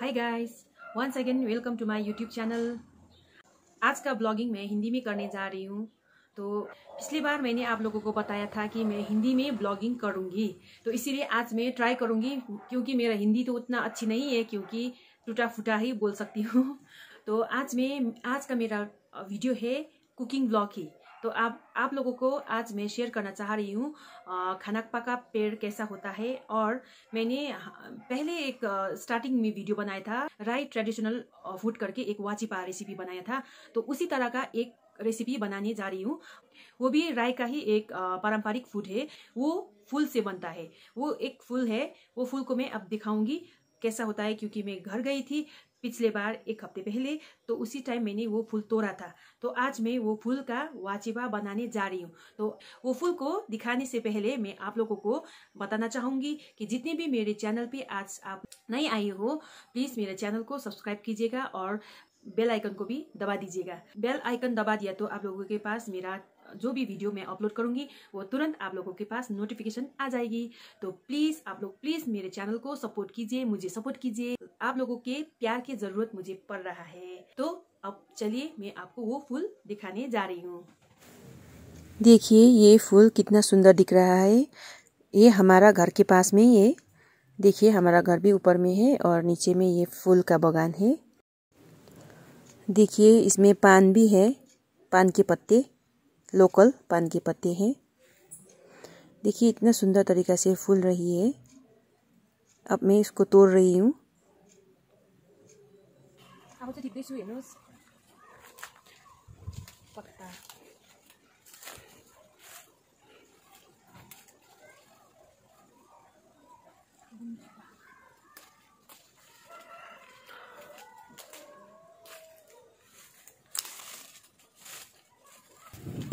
Hi guys once again welcome to my YouTube channel आज का blogging मैं हिंदी में करने जा रही हूँ। तो पिछली बार मैंने आप लोगों को बताया था कि मैं हिंदी में ब्लॉगिंग करूँगी। तो इसीलिए आज मैं ट्राई करूँगी, क्योंकि मेरा हिंदी तो उतना अच्छी नहीं है, क्योंकि टूटा फूटा ही बोल सकती हूँ। तो आज मैं, आज का मेरा वीडियो है कुकिंग ब्लॉग ही। तो आप आप लोगों को आज मैं शेयर करना चाह रही हूँ खाना पका पेड़ कैसा होता है। और मैंने पहले एक स्टार्टिंग में वीडियो बनाया था राइट ट्रेडिशनल फ़ूड करके एक वाचिपा रेसिपी बनाया था। तो उसी तरह का एक रेसिपी बनाने जा रही हूँ। वो भी राय का ही एक पारंपरिक फ़ूड है। वो फूल से बनता है। वो एक फूल है। वो फूल को मैं अब दिखाऊँगी कैसा होता है, क्योंकि मैं घर गई थी पिछले बार एक हफ़्ते पहले तो उसी टाइम मैंने वो फूल तोड़ा था। तो आज मैं वो फूल का वाचिबा बनाने जा रही हूँ। तो वो फूल को दिखाने से पहले मैं आप लोगों को बताना चाहूँगी कि जितने भी मेरे चैनल पे आज आप नए आए हो प्लीज़ मेरे चैनल को सब्सक्राइब कीजिएगा और बेल आइकन को भी दबा दीजिएगा। बेल आइकन दबा दिया तो आप लोगों के पास मेरा जो भी वीडियो मैं अपलोड करूँगी, वो तुरंत आप लोगों के पास नोटिफिकेशन आ जाएगी। तो प्लीज़ आप लोग प्लीज़ मेरे चैनल को सपोर्ट कीजिए, मुझे सपोर्ट कीजिए। आप लोगों के प्यार की ज़रूरत मुझे पड़ रहा है। तो अब चलिए मैं आपको वो फूल दिखाने जा रही हूँ। देखिए, ये फूल कितना सुंदर दिख रहा है। ये हमारा घर के पास में ये, देखिए हमारा घर भी ऊपर में है और नीचे में ये फूल का बगान है। देखिए, इसमें पान भी है, पान के पत्ते। लोकल पान के पत्ते हैं। देखिए, इतना सुंदर तरीका से फूल रही है। अब मैं इसको तोड़ रही हूँ।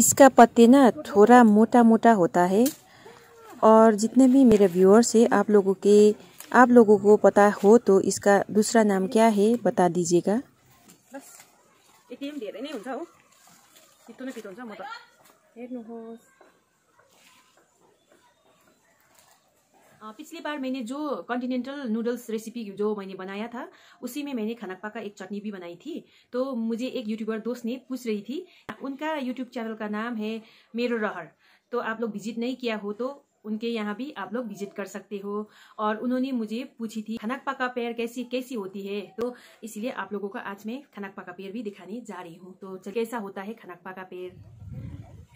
इसका पत्ते ना थोड़ा मोटा मोटा होता है। और जितने भी मेरे व्यूअर्स है, आप लोगों के, आप लोगों को पता हो तो इसका दूसरा नाम क्या है, बता दीजिएगा। पिछली बार मैंने जो कॉन्टिनेंटल नूडल्स रेसिपी जो मैंने बनाया था, उसी में मैंने खाना का एक चटनी भी बनाई थी। तो मुझे एक यूट्यूबर दोस्त ने पूछ रही थी, उनका यूट्यूब चैनल का नाम है मेरो रहर। तो आप लोग विज़िट नहीं किया हो तो उनके यहाँ भी आप लोग विज़िट कर सकते हो। और उन्होंने मुझे पूछी थी खनक पका पेड़ कैसी कैसी होती है? तो इसलिए आप लोगों का आज मैं खनक पका पेड़ भी दिखाने जा रही हूँ। तो कैसा होता है खनक पका पेड़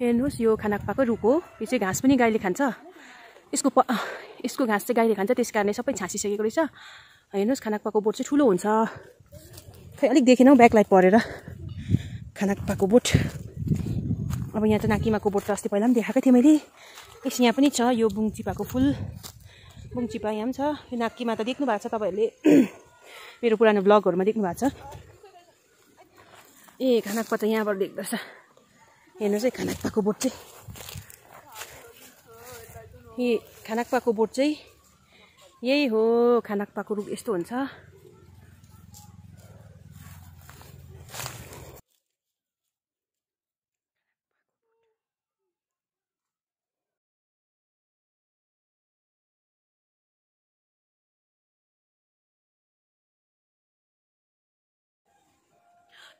हेर्नुहोस्, यो खानापाको रुख हो चाहिँ घाँस पनि गाईले खान्छ। यसको प यसको घाँस चाहिँ गाईले खान्छ त्यस कारणले सबै छाँसिसकेको रहेछ। हेर्नुहोस् खानापाको बोट चाहिँ ठुलो हुन्छ। खै अलिक देखेन हौ ब्याकलाइट परेर। खानापाको बोट। अब यहाँ चाहिँ नाकिमाको बोट त अस्ति पहिला पनि देखाएको थिएँ मैले। यस यहाँ पनि छ यो बुङचिपाको फुल। बुङचिपा यहाँ पनि छ। यो नाकिमा त देख्नु भएको छ तपाईँहरूले। मेरो पुरानो ब्लगहरूमा देख्नु भएको छ। ए खानाकपा त यहाँबाट देख्दछ। हेर्नुहोस् है खानाकपाको बोट चाहिँ। यी खानाकपाको बोट चाहिँ यही हो खानाकपाको रुख। यस्तो हुन्छ।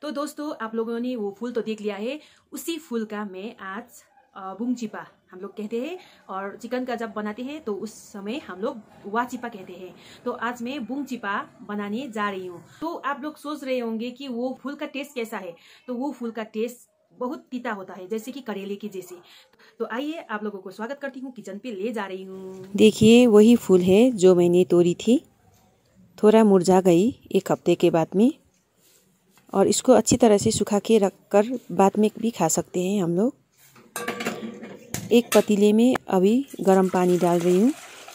तो दोस्तों आप लोगों ने वो फूल तो देख लिया है। उसी फूल का मैं आज बुंगचिपा हम लोग कहते हैं, और चिकन का जब बनाते हैं तो उस समय हम लोग वाचिपा कहते हैं। तो आज मैं बुंगचिपा बनाने जा रही हूँ। तो आप लोग सोच रहे होंगे कि वो फूल का टेस्ट कैसा है? तो वो फूल का टेस्ट बहुत तीता होता है, जैसे कि करेले के जैसे। तो आइए आप लोगों को स्वागत करती हूँ, किचन पे ले जा रही हूँ। देखिए, वही फूल है जो मैंने तोड़ी थी। थोड़ा मुरझा गई एक हफ़्ते के बाद में, और इसको अच्छी तरह से सुखा के रख कर बाद में भी खा सकते हैं हम लोग। एक पतीले में अभी गर्म पानी डाल रही हूँ।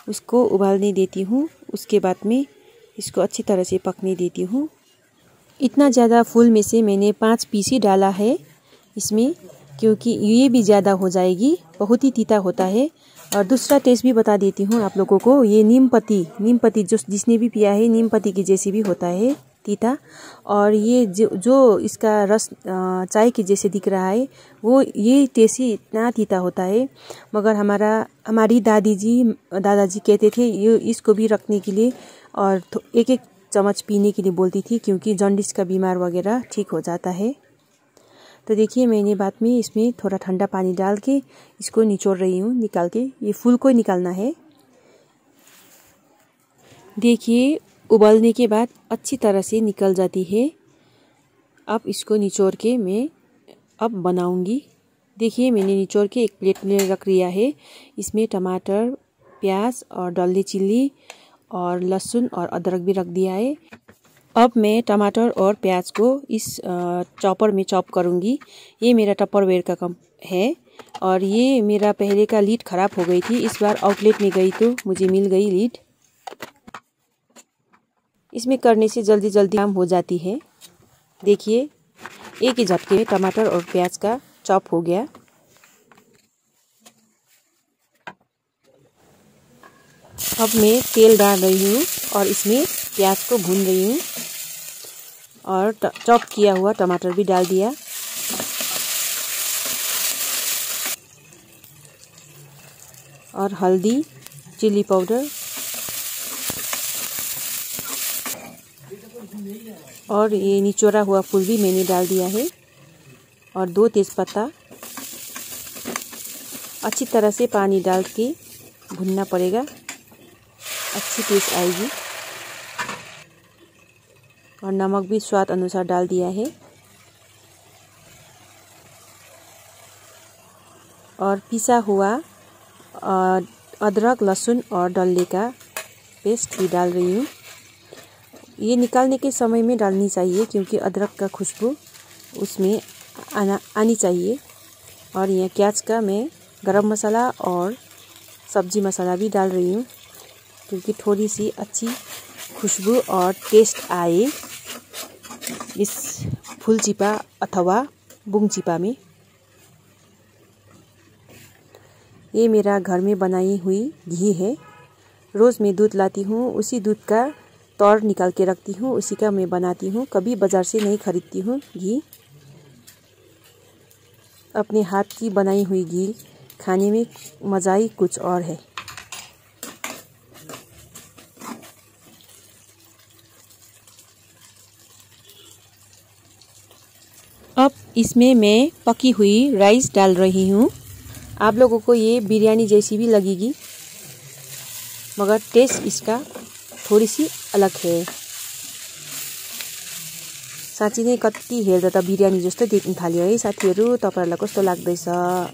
उसको उबालने देती हूँ। उसके बाद में इसको अच्छी तरह से पकने देती हूँ। इतना ज़्यादा फूल में से मैंने पाँच पीस ही डाला है इसमें, क्योंकि ये भी ज़्यादा हो जाएगी, बहुत ही तीता होता है। और दूसरा टेस्ट भी बता देती हूँ आप लोगों को, ये नीम पत्ती नीम पत्ती जो जिसने भी पिया है, नीम पत्ती की जैसी भी होता है। तीता और ये जो जो इसका रस चाय के जैसे दिख रहा है, वो, ये टेसी इतना तीता होता है। मगर हमारा, हमारी दादी जी, दादाजी कहते थे, ये इसको भी रखने के लिए और एक एक चम्मच पीने के लिए बोलती थी, क्योंकि जॉन्डिस का बीमार वगैरह ठीक हो जाता है। तो देखिए, मैंने बाद में इसमें थोड़ा ठंडा पानी डाल के इसको निचोड़ रही हूँ, निकाल के। ये फूल को निकालना है। देखिए उबलने के बाद अच्छी तरह से निकल जाती है। अब इसको निचोड़ के मैं अब बनाऊँगी। देखिए, मैंने निचोड़ के एक प्लेट में रख लिया है। इसमें टमाटर, प्याज और डल्ले चिल्ली और लहसुन और अदरक भी रख दिया है। अब मैं टमाटर और प्याज को इस चॉपर में चॉप करूँगी। ये मेरा टपरवेयर का कम, है और ये मेरा पहले का लीड ख़राब हो गई थी। इस बार आउटलेट में गई तो मुझे मिल गई लीड। इसमें करने से जल्दी जल्दी काम हो जाती है। देखिए, एक ही झटके में टमाटर और प्याज का चॉप हो गया। अब मैं तेल डाल रही हूँ और इसमें प्याज को भून रही हूँ। और चॉप किया हुआ टमाटर भी डाल दिया। और हल्दी चिली पाउडर और ये निचोड़ा हुआ फूल भी मैंने डाल दिया है। और दो तेज़पत्ता। अच्छी तरह से पानी डाल के भुनना पड़ेगा। अच्छी टेस्ट आएगी। और नमक भी स्वाद अनुसार डाल दिया है। और पिसा हुआ अदरक, लहसुन और डल्ले का पेस्ट भी डाल रही हूँ। ये निकालने के समय में डालनी चाहिए क्योंकि अदरक का खुशबू उसमें आना, आनी चाहिए। और यह प्याज का मैं गरम मसाला और सब्ज़ी मसाला भी डाल रही हूँ क्योंकि थोड़ी सी अच्छी खुशबू और टेस्ट आए इस फुल चिपा अथवा बुंग चिपा में। ये मेरा घर में बनाई हुई घी है। रोज़ मैं दूध लाती हूँ, उसी दूध का तौर निकाल के रखती हूँ, उसी का मैं बनाती हूँ। कभी बाज़ार से नहीं खरीदती हूँ घी। अपने हाथ की बनाई हुई घी खाने में मज़ा ही कुछ और है। अब इसमें मैं पकी हुई राइस डाल रही हूँ। आप लोगों को ये बिरयानी जैसी भी लगेगी, मगर टेस्ट इसका थोड़ी सी अलग है। साँच्ची नै कति हेर्दा त बिरयानी जस्तो देख्न थाल्यो है साथीहरू तपाईँहरूलाई कस्तो लाग्दैछ?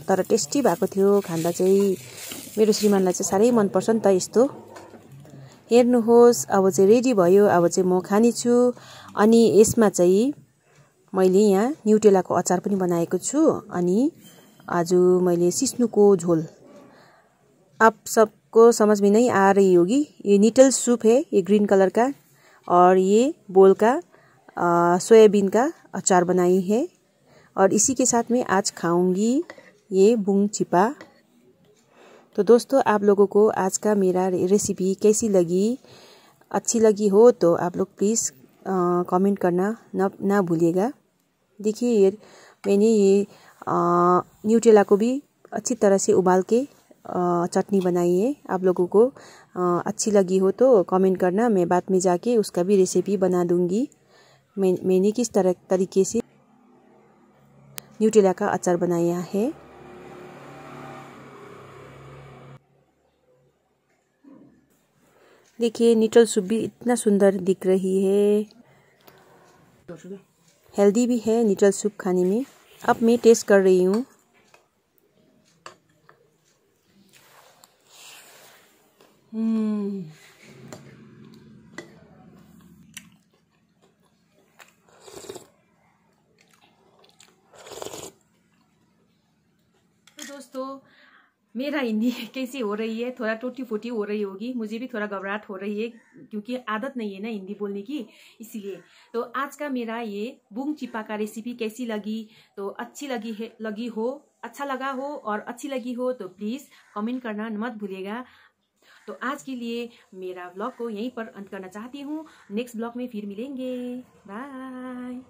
तर टेस्टी भएको थियो खाँदा चाहिँ मेरो श्रीमानलाई चाहिँ साह्रै मनपर्छ नि त यस्तो। हेर्नुहोस् अब चाहिँ रेडी भयो अब चाहिँ म खानेछु। अनि यसमा चाहिँ मैले यहाँ न्युटेलाको अचार पनि बनाएको छु। अनि आज मैले सिस्नुको झोल। आप सबको समझ में नहीं आ रही होगी। ये नीटल सूप है, ये ग्रीन कलर का और ये बोल का सोयाबीन का अचार बनाई है। और इसी के साथ में आज खाऊँगी ये बुंग चिपा। तो दोस्तों, आप लोगों को आज का मेरा रेसिपी कैसी लगी, अच्छी लगी हो तो आप लोग प्लीज़ कमेंट करना न, ना भूलिएगा। देखिए मैंने ये न्यूटेला को भी अच्छी तरह से उबाल के चटनी बनाई है आप लोगों को। अच्छी लगी हो तो कमेंट करना मैं बाद में जाके उसका भी रेसिपी बना दूँगी। मैं मैंने किस तरह तरीके से न्यूटेला का अचार बनाया है। देखिए न्यूट्रल सूप भी इतना सुंदर दिख रही है। हेल्दी भी है न्यूट्रल सूप खाने में। अब मैं टेस्ट कर रही हूँ। हम्म दोस्तों, मेरा हिंदी कैसी हो रही है, थोड़ा टूटी फूटी हो रही होगी, मुझे भी थोड़ा घबराहट हो रही है, क्योंकि आदत नहीं है ना हिंदी बोलने की, इसलिए। तो आज का मेरा ये बुंग चिपा का रेसिपी कैसी लगी? तो अच्छी लगी है, लगी हो अच्छा लगा हो और अच्छी लगी हो तो प्लीज़ कमेंट करना मत भूलिएगा। तो आज के लिए मेरा ब्लॉग को यहीं पर अंत करना चाहती हूँ। नेक्स्ट ब्लॉग में फिर मिलेंगे। बाय